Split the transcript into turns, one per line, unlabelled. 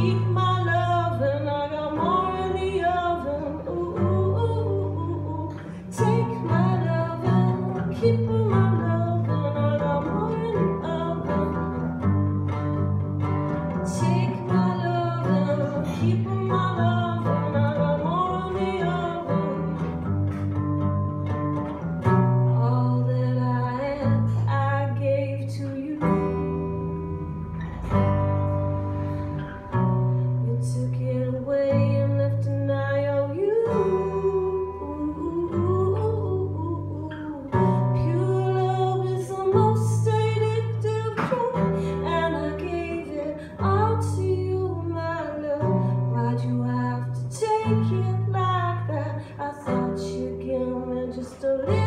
keep to.